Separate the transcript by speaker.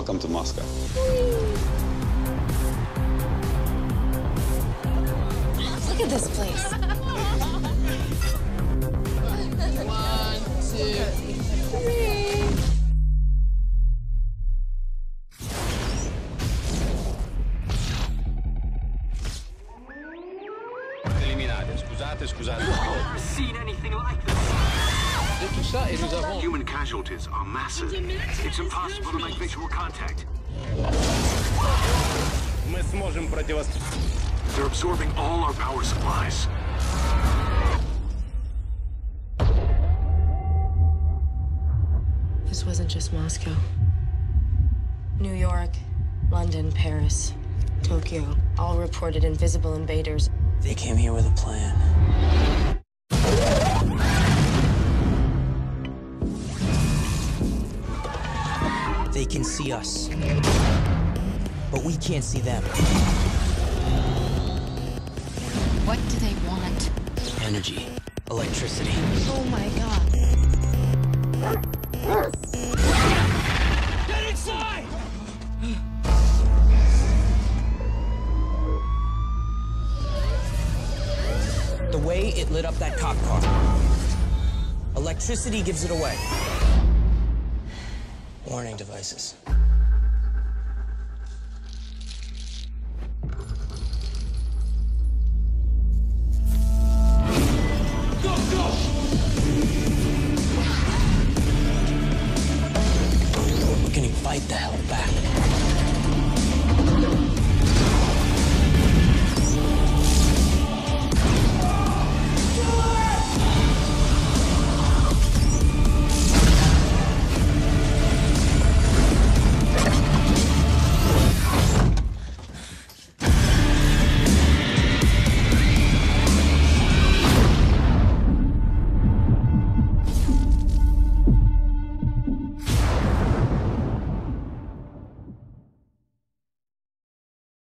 Speaker 1: Welcome to Moscow.
Speaker 2: Look at this place.
Speaker 3: One, two, three.
Speaker 4: Eliminate, scusate, scusate.
Speaker 5: seen anything like this.
Speaker 3: Et tout ça, et nous avons...
Speaker 5: Human casualties are massive. It's impossible to make visual contact.
Speaker 4: Мы сможем противостоять.
Speaker 5: They're absorbing all our power supplies.
Speaker 2: This wasn't just Moscow. New York, London, Paris, Tokyo all reported invisible invaders.
Speaker 6: They came here with a plan. They can see us. But we can't see them.
Speaker 7: What do they want?
Speaker 6: Energy. Electricity.
Speaker 2: Oh my god. Get inside!
Speaker 6: the way it lit up that cop car. Electricity gives it away. Warning devices. fight the hell back.